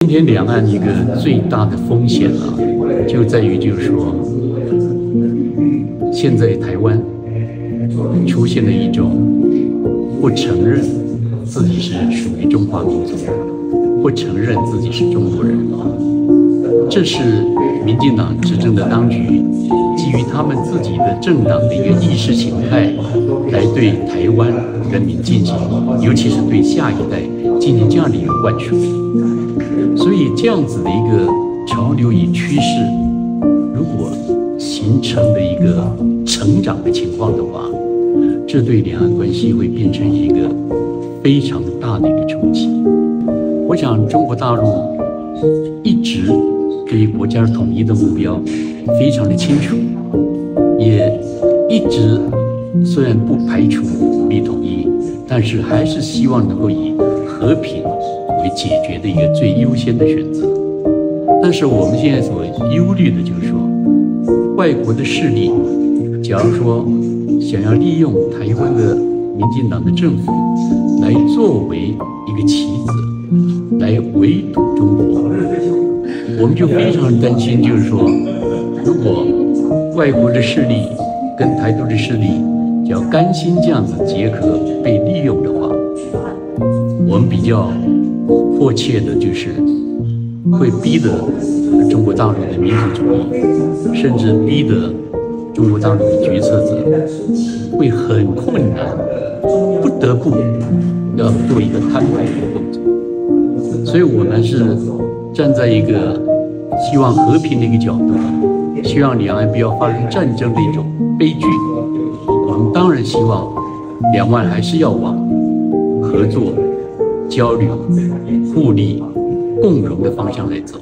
今天两岸一个最大的风险啊，就在于就是说，现在台湾出现了一种不承认自己是属于中华民族，不承认自己是中国人，这是民进党执政的当局基于他们自己的政党的一个意识形态，对台湾人民进行，尤其是对下一代进行这样的一个灌输。所以这样子的一个潮流与趋势，如果形成的一个成长的情况的话，这对两岸关系会变成一个非常大的一个冲击。我想中国大陆一直对于国家统一的目标非常的清楚，也一直虽然不排除武力统一，但是还是希望能够以和平为。解决的一个最优先的选择，但是我们现在所忧虑的就是说，外国的势力，假如说想要利用台湾的民进党的政府来作为一个棋子，来围堵中国，我们就非常担心，就是说，如果外国的势力跟台独的势力要甘心这样子结合被利用的话，我们比较。迫切的就是会逼得中国大陆的民族主义，甚至逼得中国大陆的决策者会很困难，不得不要做一个摊牌的动作。所以我们是站在一个希望和平的一个角度，希望两岸不要发生战争的一种悲剧。我们当然希望两岸还是要往合作。交流、互利、共荣的方向来走。